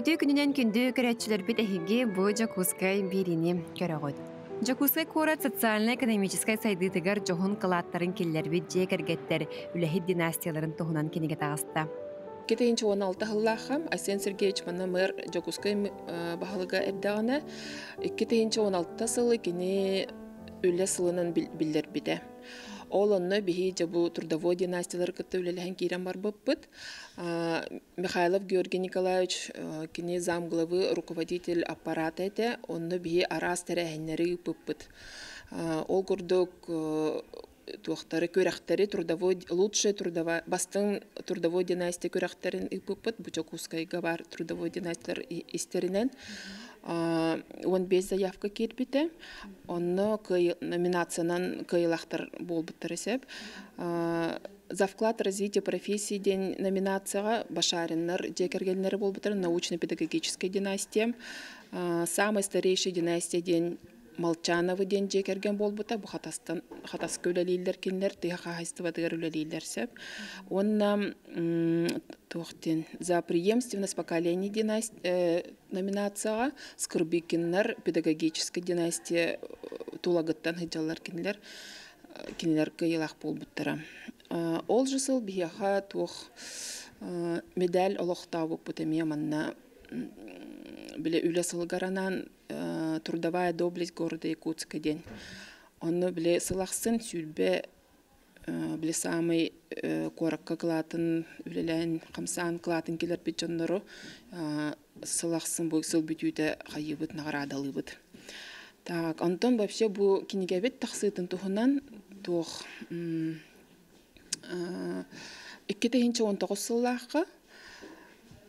Үтө күнүнен күндү көрәтчилер бит эһиги бу Жакускай бирини көрөгөт. Жакускай корат социально-экономическай сайдытыгар жохон кылааттарын киллер бит же кергеттер үлэхи династияларын туһунан киниге тагыста. Кетейинче 16 хыллахам Асен Сергеевич мана мэр Жокускай бахалыга эрдагана. Кетейинче 16 сылы кини үле сылынан билдер биде. Ол онно биһи жабу трудовой династиялар кытта үлелэхэн киирен барбыппыт. Михайлов Георгий Николаевич кини зам главы руководитель аппарата эте, онно биһи арас Ол курдук көрәхтәре трудовой лучший трудовой бастың трудовой династия көрәхтәрен бучакускайга бар трудовой династиялар и- истеринен он бес заявка кирбите онно кый номинациянан кыйлахтар болбуттар эсеп А, за вклад в развитие профессии ден номинацияға башариннар жекергенлері болбуттар научно-педагогическая династия. А, самая старейшая династия ден Молчановы ден жекерген болбута бу хатастан хатаска үлелейлер кинлер тыга хахайстыбатыгар үлелейлер сеп онна тухтен за преемственность поколений династия э, номинацияға скырбикиннер педагогическая династия э, тулагыттан хыджалар кинлер э, кинлер кыйлах болбуттара Э, ол жысыл бияха тух медаль олохтабы путеме манна биле үле сылгаранан э, трудовая доблесть города Якутска день. Онны биле сылахсын сүлбе э, биле самый э, коракка кылатын үлелен камсан кылатын келер бит жоннору э, сылахсын бу сыл хайыбыт наградалыбыт. Так, онтон вообще бу кинегебет тахсытын тухунан тух м, э, 2019 сыллахка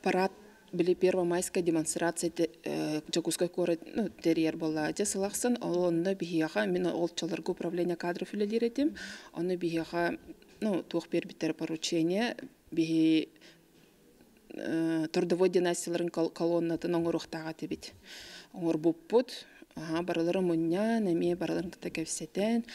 парад били первомайская демонстрация те- э, Жакускай коры ну, терьер была. Те сылақсын, онны бихияға, мен ол чаларга управление кадров үлелер етем, онны бихияға, ну, тух бербиттер поручение, бихи э, трудовой династияларын кол- колоннатын оңырықтаға тебет. Оңыр бұппыт, ага, баралары мұння, нәме бараларын кіта кәвсетен,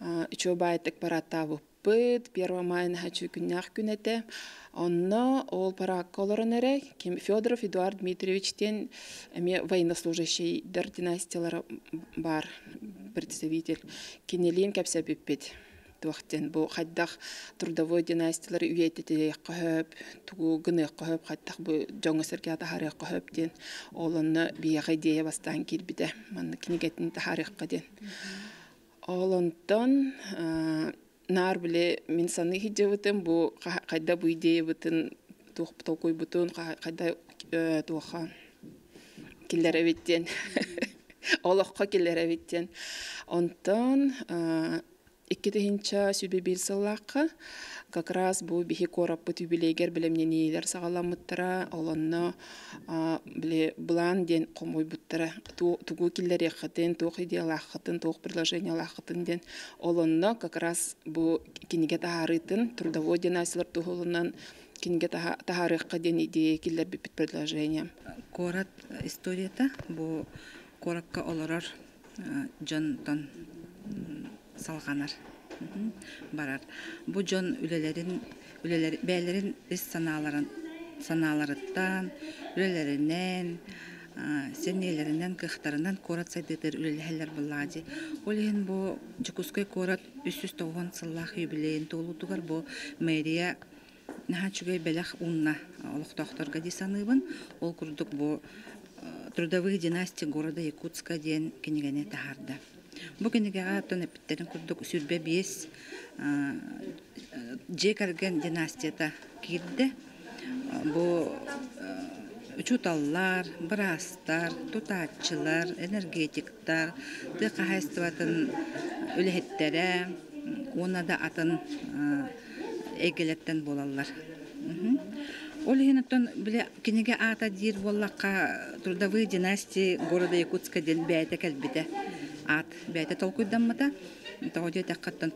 үчөө байтык баратта бұппыт, перва майын хачу күннях күнете, онно ол паракка оларын эре, кем Федоров Эдуард Дмитриевичтен эме военнослужащий дар династиялары бар представитель, кенелин кәпсә биппет. Туақтен бу хайдах трудовой династиялар үйетете көхөп, тугу гыны көхөп, хайдах бу жоңы серге тахары көхөп ден, олонны бияга идея бастан килбиде. Манны кинигетин тахарыкка ден. Олонтон э, нар биле мин саны хиджебытын бу ка- кайда бу идея бытын тух толкой бутун ка- кайда э, туха киллер эбиттен. Олохқа киллер эбиттен. Онтон э, икки тыһынча сүбе бир сыллакка как раз бу бихи кораппыт юбилейгер билемнениилер сагаламмыттара олонно а, биле блан ден комойбуттара Ту- тугу киллер яхатын туох идеялахатын туох предложениялахатын ден олонно как раз бу киниге тахарытын трудовой династиялар тухулунан киниге таха- тахарыкка ден идея киллер бипит предложение Корат историята бу коракка олорор жонтон салганар барар. Бу жон үлелерин үлелер бәйлерин ис санааларын санааларыттан үлелеринен а, сеннелеринен кыхтарынан корат сайдытыр үлелехелер буллади. Олин бу Жукускай корат 390 сыллах юбилейин толутугар бу мэрия Наха чугай белях унна олохтохторга дисаныбын. Ол курдук бу э, трудовых династий города Якутска ден кенегене тахарда. Бу кенегега тон эпиттерин курдук сүрбе биес же кірген династията кирде. Бу учуталлар, брастар, тутатчылар, энергетиктар, ты кахайстыватын үлехеттере, уна да атын эгелеттен болалар. Ол хинаттан биле кинеге ата дир боллакка трудовые династии города Якутска ден бәйте кәлбите. Ат бәйте толкуйданмата. Тоғыде таққаттан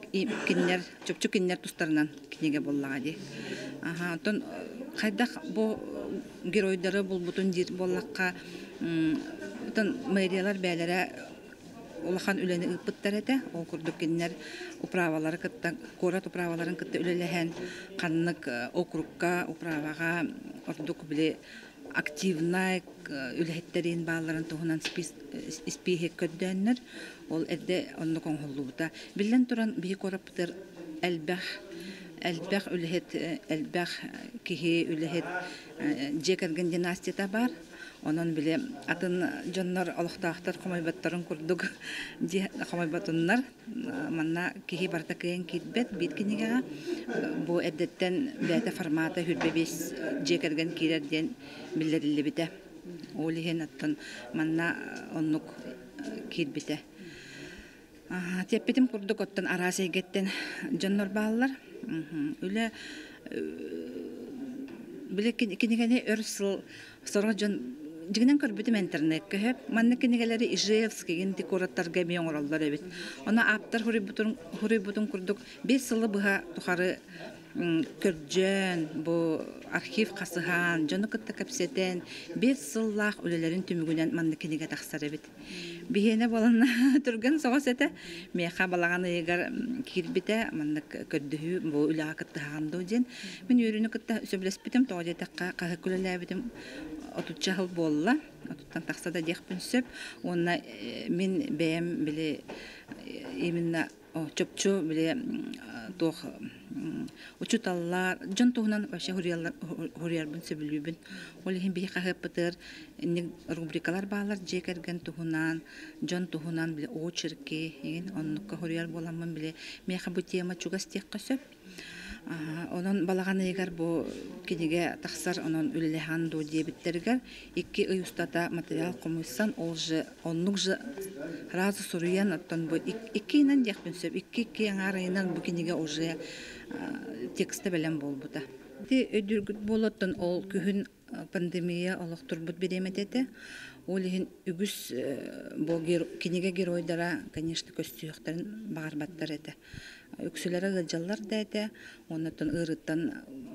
киннер, чөпчү киннер тустарынан кинеге боллагади. Аха, тон хайдах бу геройдары бул бутун дир боллакка тон мэриялар бәйләре улахан үләне ыппыттар эте, ол курдук киннер управалары кытта, корат управаларын кытта үлелеһен, каннык э, округка, управага, ордук биле активнай үлэхеттерин бааларын туһунан спихек көддөөннөр ол эрде онно коңхоллубута биллен туран бии кораптыр элбэх элбэх үлэхет элбэх киһи үлэхет жекерген династията бар. Онон биле атын дьоннор олохтаахтар хомойбаттарын ди хомойбатуннар. Манна киһи барта кыйын киитбет биит кинигэҕа бу эддеттен бээтэ формата хүрбебис жекерген киирер диэн биллериллибите олиһин аттан манна оннук киирбите теппитим курдук оттон араасыйгеттен дьоннор бааллар. Үле биле кинигени өр сыл сорго жон жигинен көрбүтүм интернет көһөп манны кинигелери ижевский ген декораттарга миң ораллар эбит. Она аптар хурибутун хурибутун курдук бес сылы быха тухары көржөн бу архив касыхан жону кытта капсетен бес сыллах үлелерин түмүгүнен манны киниге тахсар эбит. Бихене болан турган согос эте меха балаган егер кирбите манны бу мен кытта отуча хыл болла. Отуттан тахсада дех сөп онна мен бэм биле именно чөпчө биле тох учуталлар жон туһунан вообще хуриялар хуриярбын сөбүлүбүн ол хин бии кахыппытыр рубрикалар баалар жекерген туһунан жон туһунан биле очерки еген оннукка хурияр боламын биле меха бу тема чугас текка сөп. Онон балаган егер бу киниге тахсар онон үллехан ду икки ый устата материал комуйсан ол же оннук же разы суруян оттон бу иккинен дехпин сөп икки икки аңарыйнан бу киниге уже тексте белен болбута ти өдүргүт болоттон ол күһүн пандемия олохтурбут береметете ол ихин үгүс бу киниге геройдара конечно көстүөхтарын багарбаттар эте үксүләре ылжаллар дәйте, оннан ырыттан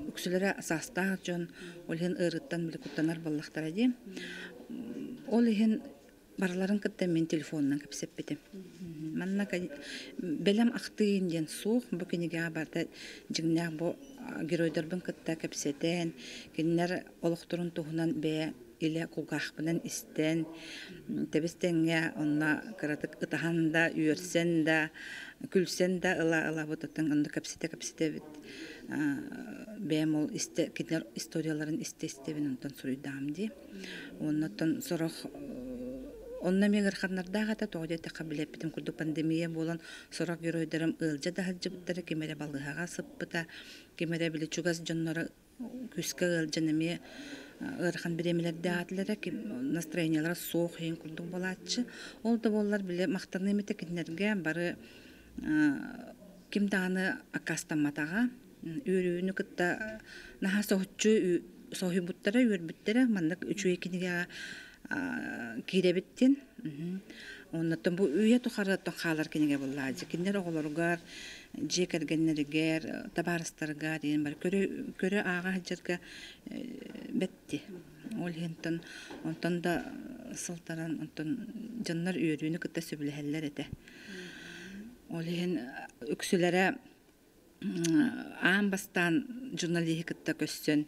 үксүләре састаа жон, олхен ырыттан биле куттанар баллахтар ди. Ол ихен барларын кытта мен телефоннан кепсеп битем. Манна белем актыйын ден сух бу кинеге барда жигнә бу геройдорбын кытта кепсетен, киннер олохторун тухунан бе иле кулгахпынан истен, тебестенге онна кыратык ытаханда үйөрсен да, күлсен да ыла ыла бутатын онда капсите капсите бит бэм ол исте китер историяларын исте истебин онтон суруйдаам ди. Оннотон сорох онна мегер ханнардага та тоодете кабилеп битим курду пандемия болан сорок геройдерим ылжа да хаджыбыттары кемере балыгага сыппыта кемере биле чугас жоннора күскө ылжанеме ырхан биремелерде атлера настроениялар соох ен курдук болаачы ол да боллар биле мактаны эмете кинерге бары ким дааны акастамматага үйрүүнү кытта наха соһуччу соһибуттара үйөрбүттера маннык үчү экиниге киребиттин оннотон бу үйе тухараттан хаалар киниге буллаажы киннер оголоргар жекергеннеригер табарыстарга диэн бар көрө көрө аага хаджарга бетти ол хентон онтон да сылтаран онтон жаннар үйөрүүнү кытта сөбүлэһэллер эте Олиһин үксүләре аан бастан журналистикатта көссөн.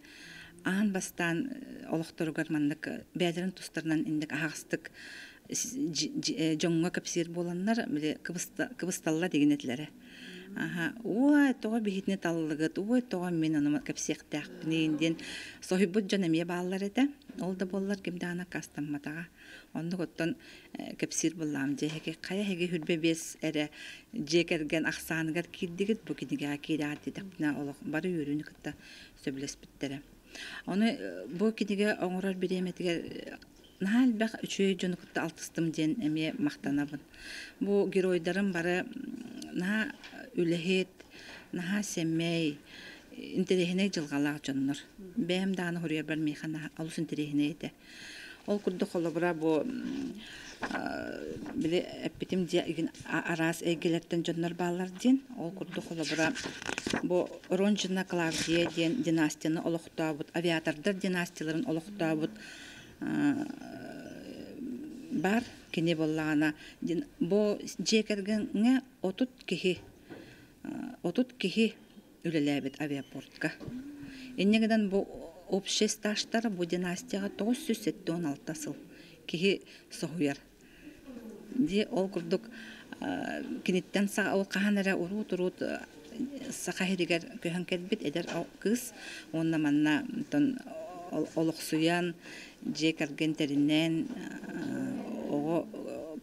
Аан бастан олохторугар маннык бәдерин тустарынан индик агастык жоңга капсир боланнар биле кыбысталла деген этләре Аха, ой, тога бихитне таллыгыт, ой, тога мен аны капсияктаакпын ден сохибут жана мия баалар эте. Ол да боллар кимде ана кастамматага. Онды готтон капсир буллам же хеге кая хеге хүрбе бес эре жекерген аксаныгар кирдигит бу киниге кират дитепна олох бары үрүнү кытта сөбүлес биттере. Оны бу киниге оңорор биреметиге Нахал бах үчөй жонукутта алтыстым ден эме мактанабын. Бу геройдарым бары на үлэхет, наха семей, интерехіне жылғалақ жоннор. Бәм даны хұрия бар мейхана алус интерехіне ете. Ол күрді қолы бұра бұ біле әппетім деген арас әйгелерден жоннор балар ден. Ол күрді қолы бұра бұ Ронжина Клавдия ден династияны олықта бұд, авиатордар династияларын олықта бұд бар кене боллағана. Бұ жекергенге отут кехи отут кихи үлеләбит авиапортка. Иннегеден бу общесташтар бу династияга тоғыз жүз сетте он алты сыл ди ол курдук са ол урут урут көһөн келбит эдер кыз онна манна тон олохсуян же кергентеринен ого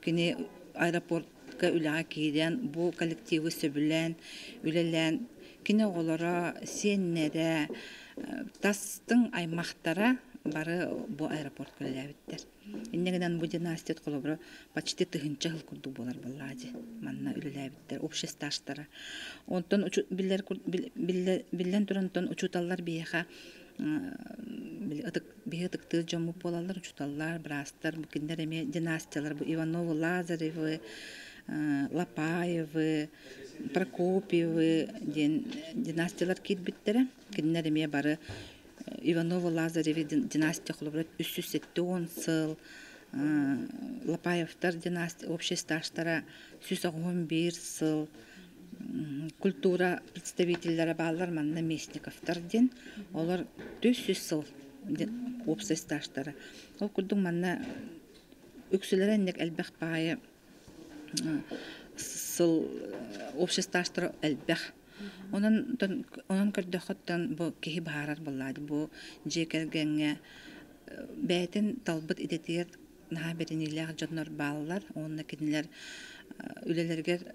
кини аэропортка үлага киирен бу коллективы сөбүлен үлелен кини оголора сеннере тастың аймақтара бары бу аэропорт көлеләбиттер иннегенен бу династият колобро почти тыгынча хыл курдук болар баллади манна үлеләбиттер общесташтара онтон биллер биллен туронтон учуталлар биеха биһи тыктыы жомуп болалар учуталлар брастар бу киндер эме династиялар бу ивановы лазаревы лапаевы прокопьевы диэн династиялар киирбиттере киннер эме бары ивановы лазаревы династия холобурат жүз он сыл лапаевтар династия общесташтара сүз он бир сыл культура представительлері балар манна местниковтар ден. Олар төс жүз сыл общесташтары ол курдуң манна үксүлер эннек элбэх паайы сыл общесташтары элбэх онон онон көрдөхөттөн бу киһи баарар буллаады. Бу жекергенге бәйтин талбыт идетиер наха беринилээх дьоннор бааллар онна кинилер үлелергер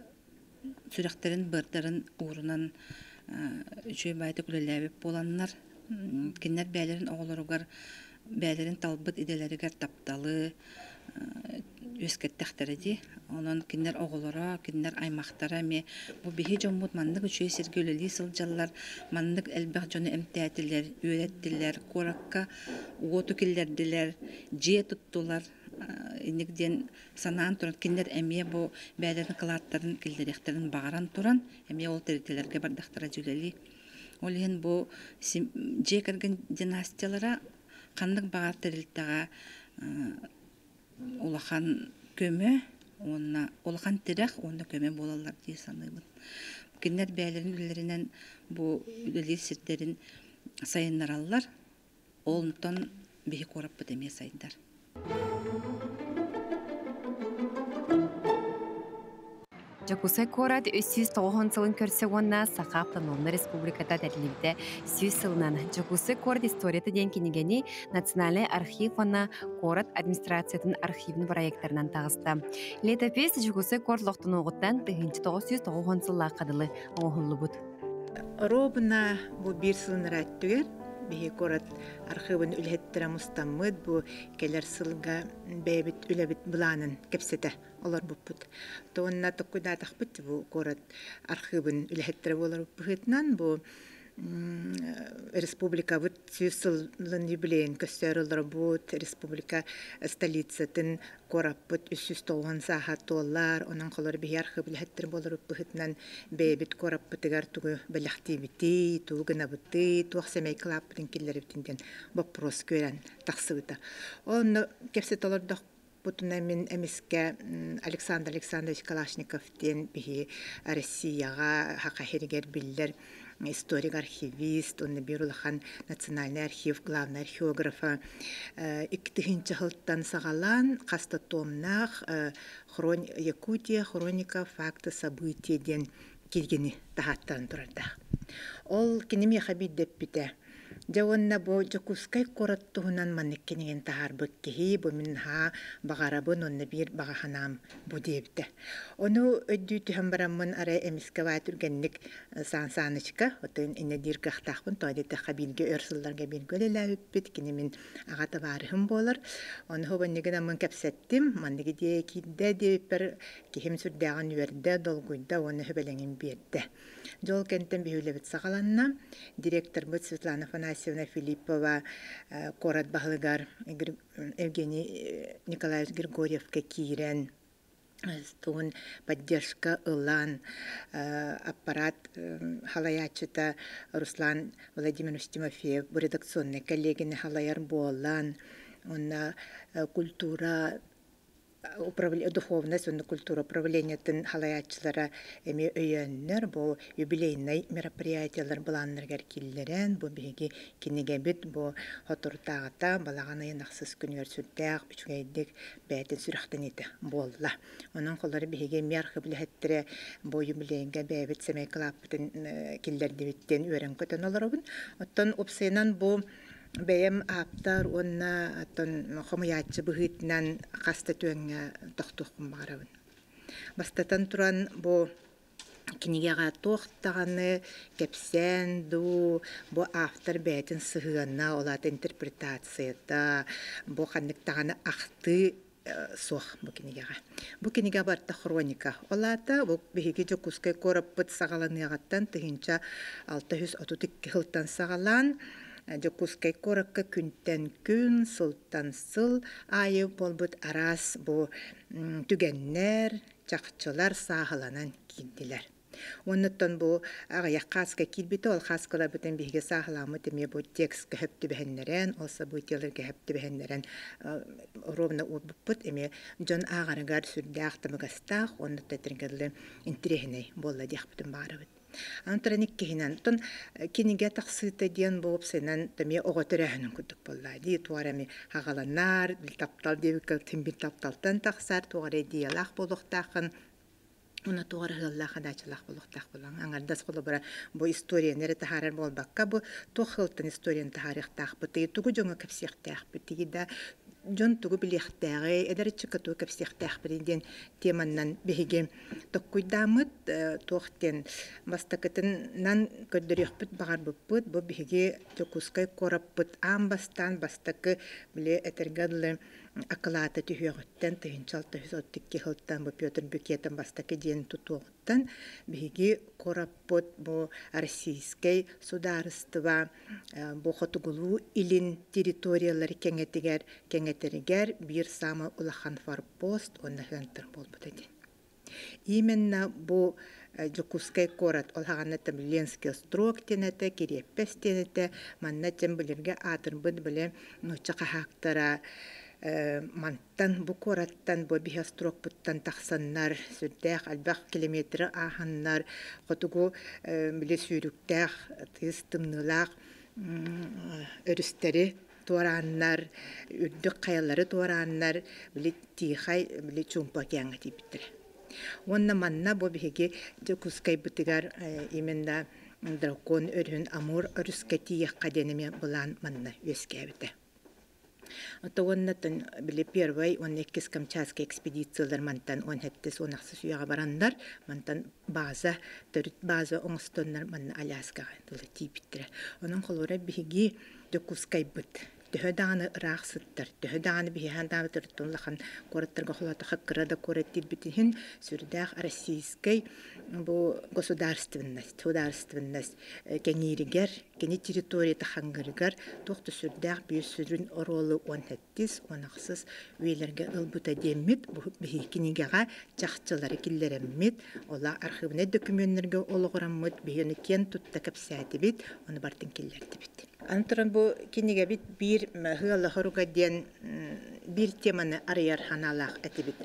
сүрәхтерин бырдарын уурунан үчөй байты күлеләбип боланнар. Киннер бәлерин оголоругар бәлерин талбыт иделеригер тапталы үскеттәхтереди онон киннер оголора киннер аймактара ме бу биһи жоммут маннык үчөй сиргөлели сылжаллар маннык элбэх жону эмтээттилер үөреттилер куракка уоту киллердилер туттулар иннигден санаан туран киндер эмие бу бээлерин кылааттарын килдерехтерин бааран туран эмие ол терителерге бардахтара жүлели ол бу же керген династиялара ханнык баар терилтага улахан көмө онна улахан тирех онна көмө болалар дии саныыбын кинер бээлерин үлеринен бу үлели сиртерин сайыннараллар олнтон биһи куораппыт эмие сайдар Жакусай корат өссүз тоғын сылын көрсе онна Сақа автономны республикада дәлілді сүйіз сылынан Жакусай корат историята ден кенегені Национальный архив онна корат администрациятын архивін проекттарынан тағысты. Летопис Жакусай корат лоқтын оғыттан тығынчы тоғыз тоғын сылла қадылы оғылы бұд. Робына бұл бір сылын рәттігер, биһи корат архивын үлһеттера мустаммыт бу келер сылга бэбит үлэбит буланын кепсете олар буппут тоонна токкудаатахпыт бу корат архивын үлэхеттера болар буппытынан бу республика вот сүйсылын юбилейн көстөрүлөр бут республика столицатын кораппыт үсүс толгон саха толлар онун колор бихи архивлэхеттер болор быхытынан бэбит кораппытыгар тугу белахтибити тугынабыты туах семей клаппытын киллерибитинден вопрос көрөн таксыбыта онно кепсе толордох бутуна мен эмиске Александр Александрович Калашников ден бихи Россияга хакахеригер биллер историк архивист онны бир улахан национальный архив главный археографа иктыхинче хылттан сагалан каста томнах хрон якутия хроника факты события ден киргени тахаттан турарда ол кинеме хабит деп бите. Жауанна бо жокускай кораттуһунан маннеккенеген тахарбык киһи бу мин ха багарабын онна бир багаханам бу диэбите. Ону өддүүтүһэн бараммын ара эмиске ваатүргенник сан санычка отын ине дир кахтахпын тойдете хабилге өрсылларга бир гөлеләбиппит кини мин агата барыхым болар. Оны хобаннеген амын кепсеттим маннеги дие кидде диэппер кихим сүрдәган үерде долгуйда оны хөбелеңин бирде. Жол кенттен биһүлебит сагаланна директор Светлана Алексеевна Филиппова, э, Корат Бахлыгар, э, Евгений э, Николаевич Григорьев, Кирен, Стон, поддержка Илан, аппарат Халаячета Руслан Владимирович Тимофеев, редакционные коллеги Халаяр Буолан, культура управление духовность онна культура управлениятын халаячылара эми өйөннөр бу юбилейный мероприятиялар буланнаргар киллерен бу биги кинеге бит бу хотуртагата балаганы нахсыз күнүгөр сүртәк үчгәйдик бәтин сүрәхтен ите болла онун коллары биге мерхы билеттере бу юбилейге бәбит семей клаптын киллер дебиттен өрен көтөн олорбун оттон упсенан бу бэйэм ааптар уонна аттон хомуяаччы быһыытынан хаста түөҥҥэ тохтуохпун баарабын бастатан туран бу кинигега туохтаганы кепсен ду бу автор бээтин сыһыанна олата интерпретацията бу ханныктаганы ахты суох бу кинигега бу киниге барта хроника. Олата бу биһиги жокускай кораппыт сагаланыагаттан тыһынча алта жүз отут икки хылтан сагалан жокускай коракка күнтен күн сылтан сыл айы болбут арас бу түгеннер чакчылар саахаланан киддилер Оннуттан бу агая хаска килбите ол хаскала бутен биге сахаламы теме бу текст көһөптү бэһеннерен ол событиялар көһөптү бэһеннерен ровно урбуппут эме жон агарыгар сүрдäахтамыгастаах оннутта тергелле интерехне болла диахбытын баарыбыт. Антраник кихинен тон э, киниге тахсыта диен болуп сенен теме ого төрәһенен күтүк болла. Ди туарами хагаланар, бил таптал дебик тим бил тапталтан тахсар туаре диялах болуктахын. Уна туары хыллах хадачылах болуктах болан. Аңардас колы бара бу история нере тахарар болбакка бу тохылтын историян тахарихтах бу тыйы тугу жоңа кепсихтах бу тиги да жон тугу билиэхтээҕи эдэриччикка тугу кэпсиэхтээх теманнан биһиги токкуйдаамыт туохтен бастакытынан көддөрүөхпүт багарбыппыт бу биһиги токускай кораппыт аан бастаан бастакы биле этергадылы акылаата түһүөҕүттэн тыһынчал тыһысоттикки хылтан бу Петр Бюкетен бастакы диэн тутуоҕуттан биһиги кораппыт бу российской сударыства э, бу хотугулуу илин территориялары кеңетигер кеңетеригер бир самы улахан форпост онна хентер болбут эдин именно бу Жукускай э, корат ол хагана Ленский строк тенете киреппес тенете манна тем билерге атырбыт хактара Э, манттан бу кораттан бу биһастрокпуттан тахсаннар сүрдээх албах километры ааханнар хотугу э, биле сүүрүктээх тыыс тымнылаах өрүстери туарааннар үрдүк каялары туарааннар биле тиихай биле чумпа кяңа типиттер онна манна бу биһиги кускай бытыгар э, именно дракон өрүн амур өрүскэ тиих каденеме булан манна үескәбите Отогоннатын биле первый он эккис камчатский экспедициялар мантан он хеттес он ахсыз уяга барандар мантан база төрүт база оңстоннар манна аляскага тула типиттер. Онун холора биги докускай быт төһө дааны ыраах сыттар төһө дааны биһиһан даабытыр туллахан куораттарга холота хаккырада куораттир битиһин сүрдээх российской бу государственность государственность э, кеңиригер кени территория тахангырыгар тухту сүрдээх бүйүс сүрүн оролу он хеттис онахсыз үелерге ылбыта деммит бу биһикинигега чахчылары киллереммит ола архивный документтерге ологораммыт биһини кен тутта кепсәтибит оны бартын киллертибит Антыран бу киниге бит бир хыала хоруга ден бир теманы арыяр ханалах этибит.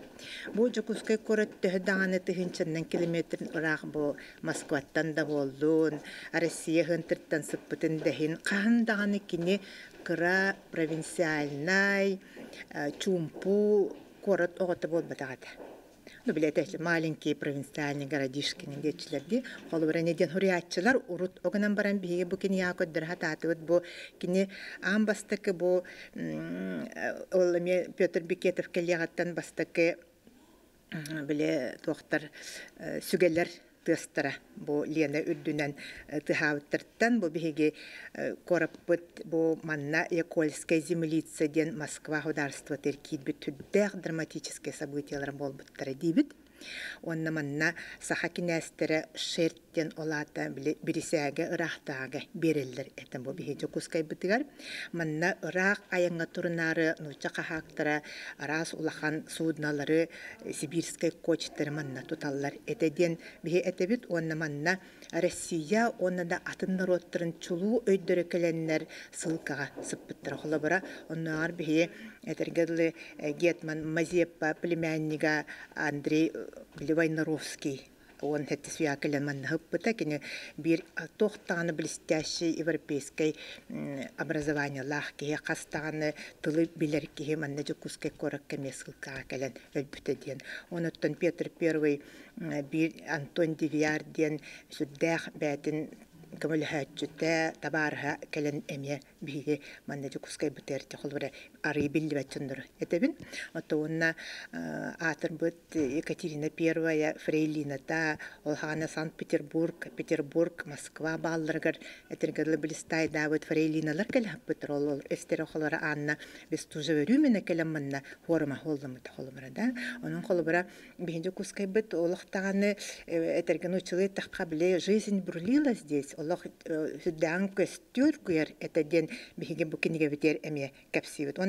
Бу жокускай корот төһдаганы тыһынчаннан километр урак бу Москваттан да болдун, Россия хынтырттан сыппытын дехин кандаганы кини кыра провинциальнай чумпу корот огота болбатагата ну билетехли маленькие провинциальные городишки негечилерди холбара неден хуриатчылар урут огынан баран биге бу кини якоддер хататыбыт бу кини ам бастакы бу ол эме Петр Бекетов келягаттан бастакы биле туохтар э, сүгелер тыстара бу Лена үрдүнен э, тыхабыттырттан бу биһиги э, кораппыт бу манна Якольская землица ден Москва государство теркит бит драматические событиялар болбуттара дибит. Онна манна саха кинәстере шерттен олата бирисәге ырахтага берелдер. Этен бу биһи жокускай бытыгар. Манна ырах аяңга турнары нуча кахактара арас улахан судналары сибирскай кочтер манна туталлар. Этеден биһи этебит онна манна Россия онна да атын чулуу өйдөрө келеннер сылкага сыппыттыра холобара. Оннаар биһи этергедлы гетман мазепа племяннига Андрей Левайнаровский он это свякален man хыппыта кене бир тохтаны блестящий европейский образование лах ке кастаны тылы билер ке манна жукускай корак кемесылка келен өлбүтеден оноттон Петр Первый бир Антон Девиар ден сүддэх бәтин көмөлөһөччүтэ табаарха келен эме биһиги манна жукускай бутерти холбура ары биллибаччындыр этебин отуунна аатыр быт Екатерина Первая Фрейлина та ол хана Санкт-Петербург, Петербург, Москва баалларгар этергерле билистай давыт Фрейлиналар келхаппытыр ол ол эстер холора анна бестуже верүмене келем манна хорма холдымыт холбура да. Onun холбура биһинде кускай быт олохтаганы этерген учылы такка биле жизнь бурлила здесь. Олох сүддан көстүр куер этеден биһиге бу киниге битер эме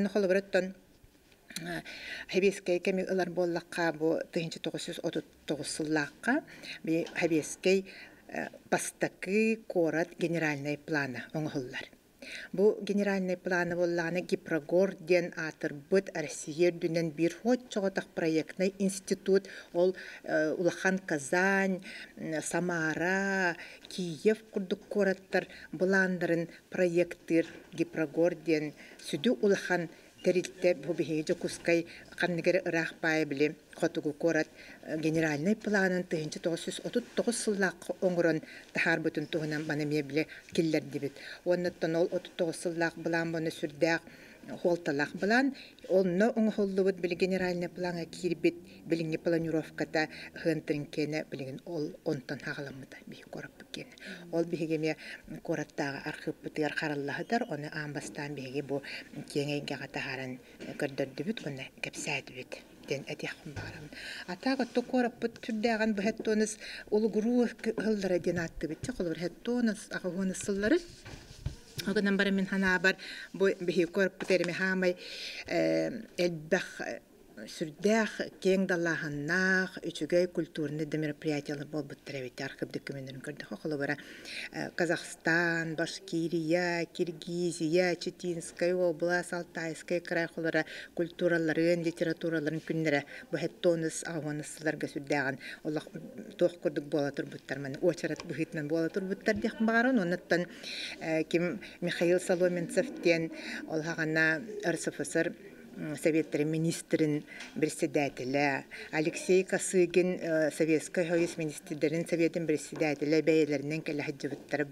капсибит онны холбураттан Хабескей кеми ылар боллаққа бу 1939 сыллаққа би Хабескей бастакы генеральный планы. Бу генеральный планы болланы Гипрогор ден атыр бұд Россия дүнен бир хот чоғытақ проектный институт. Ол Улахан Казань, Самара, Киев курдук кораттар буландырын проекттер Гипрогор ден сүдү Улахан терилте бу биһиже кускай каннигер ырах бай биле. Хотугу корат генеральный планын тыгынчы тоғыз отут тоғыз сыллақ бүтін мебиле киллер дибит. Оннуттан ол холталақ булан онно оңхоллубут били генеральный планга кирбит билинги планировката хынтырынкене билигин ол онтон хагаламыта би корап кен ол бигеме кораттага архиппытыгар хараллаһыдар оны амбастан биге бу кеңейге гатахаран көрдөрдүбүт оны кепсәдүбүт ден этяхын барам атага то кораппыт түрдәгән бу хеттонус улгуру хылдара ден атты бит колор хеттонус агонус сыллары Огынан бара мен хана бар бу бихи корп терме хамай элбах сүрдәх кең даллаһыннаах үчүгэй культурны да мероприятиялар бол буттарабит архив документтарын көрдөх бара Казахстан, Башкирия, Киргизия, Читинская область, Алтайская край холора культураларын, литератураларын күннәре бу хеттонус агонусларга сүрдәгән Аллах тох курдук бола турбуттар мен очарат бухитмен бола турбуттар дих барын оннан ким Михаил Соломенцев тен ол хагана РСФСР Советтер министрин председателя, Алексей Косыгин, Советский Союз министрдерин Советін председателя, бәйлерінен кәлі.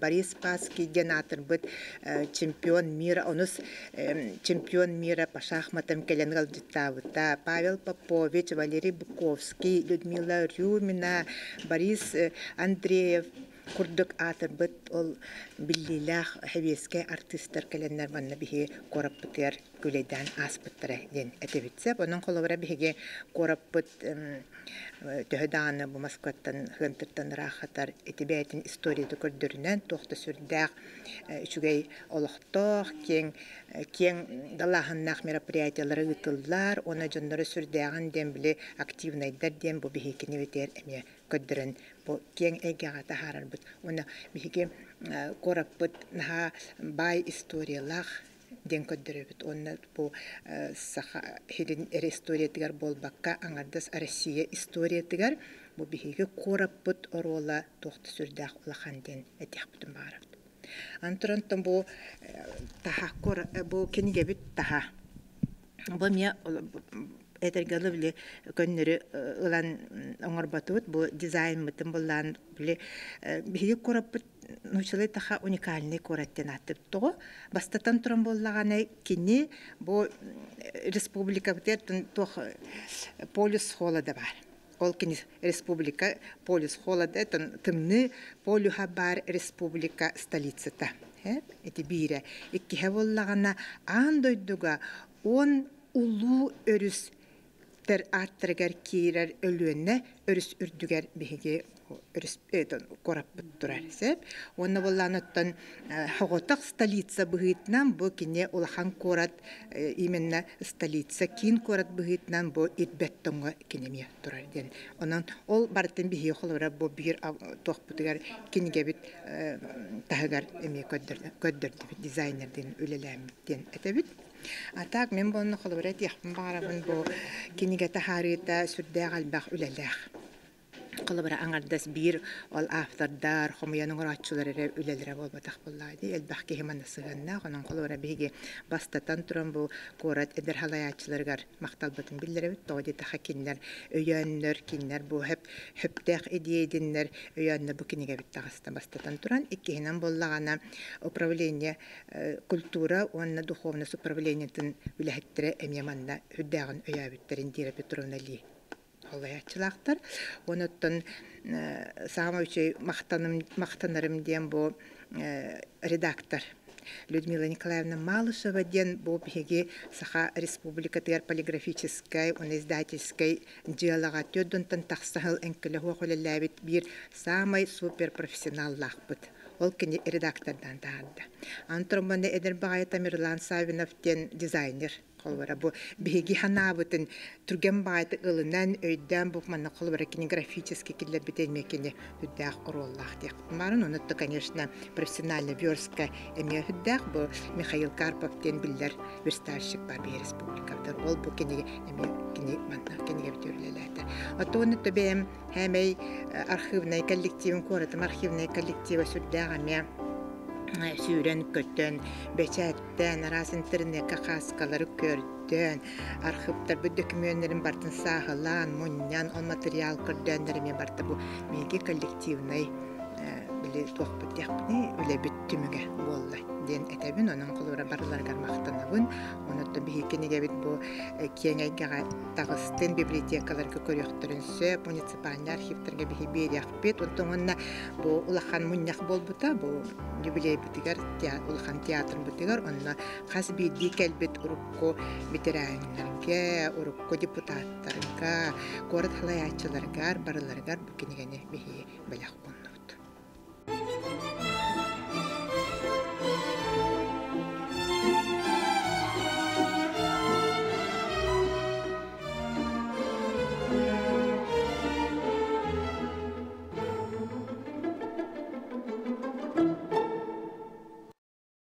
Борис Паский, генатор бұд, чемпион мира, онус чемпион мира по шахматам кәлен галджиттабыта. Павел Попович, Валерий Буковский, Людмила Рюмина, Борис Андреев, курдук атыр быт ол биллилах хевеске артисттер келеннер банна бихи кораппытыр күлейдан аспыттыра ден этебитсе. Онун колобара биһиге кораппыт төһөдааны бу москваттан хынтыртан рахатар этибетин историяды көрдөрүнөн тохта сүрдәк үчүгей олохтох кең кең далахыннах мероприятиялары ытыллар она жоннору сүрдәган ден биле активнайдар ден бу биһикини битер эме көддөрөн бу кең эйгага тахарар бут уна биһиге кораппыт наха бай историялах ден көддөрөбүт онна бу саха хилин эре история тигер болбакка аңардас россия история тигер бу биһиге кораппыт орола тохты сүрдәк улахан ден этяхпытын баарабыт антырантан бу таха бу кениге бит таха бу мия этергалы биле көннөрү ылан оңорбатыбыт бу дизайн мытын буллан биле биһиге кораппыт нучылы таха уникальный кораттен аттып того бастатан туран боллаганы кини бу республика тох полюс хола да бар. Ол кини республика полюс хола да тымны полюха бар республика столицата. Эти бире. Икки боллагана ан дойдуга он улуу өрүс тер аттыргар киирер өлүөнне өрүс үрдүгер биһиги өрүс этон кораппыт турар сеп онна болланыттан хоготак столица быгытнан бу кине улахан корат э, именно столица кин корат быгытнан бу ирбеттонго кинеме турар ден онон ол бартын биһи холора бу бир тохпутугар киниге бит э, эме көддөр көддөрдү дизайнердин үлелемден этебит А так мен бонны холбарат яхпын барабын бу киниге тахарита сүрдәг албах үлеләх. Колобра аңардас бир ол автордар хомуянын оратчылар эре үлелере болбатак буллайды. Элбах ки хеман сыганна хонон колобра биги бастатан туран бу корат эдер халаячыларгар мактал бутун биллере бит тоди тахакиннер өйөннөр киннер бу хеп хептек идеядиннер өйөннөр бу киниге бит тагыстан бастатан туран иккиһинен боллагана управление культура уанна духовность управлениятын үлэхеттере эмьяманна хүддагын өйөбүттерин Дира Петровна Ли олаячылақтар. Онуттан сама үчей мақтанырым ден бу редактор Людмила Николаевна Малышева ден бу беге саха республика тегер полиграфической, он издательской диалога тақсахыл энкеле хуахулелябит бир самый супер профессионал лахбыт. Ол кини редактордан таадда. Антромбанде эдер бағайы Тамирлан Савинов дизайнер холбара бу биги ханабытын түрген байды ылынан өйдән бу манна холбара кини графически киллер битен мекене хүддәх уроллах дек марын онутты конечно профессионально верстка эме хүддәх бу Михаил Карпов тен биллер верстальщик бар би республикада ол бу кини эме кини манна кини битерлеләдә атоны төбем хәмәй архивный коллективын коратым архивный коллектива сүддәгәме сүүрен көттөн бечәттен арас интернетке хаскалары көрдөн архивтар бу документлерин бартын сахылан муннян ол материал көрдөннерме барта бу меги коллективный били туохпут яхпыны үле бүттүмүгө болла диэн этебин онон онотто бу сөп муниципальный архивтерге онтоҥунна бу улахан муннях болбута бу юбилей битигер улахан театр битигер онна хас биидди келбит урукку ветераннарга урукку депутаттарга город халаячыларгар барыларгар бу кинигени бихи белэх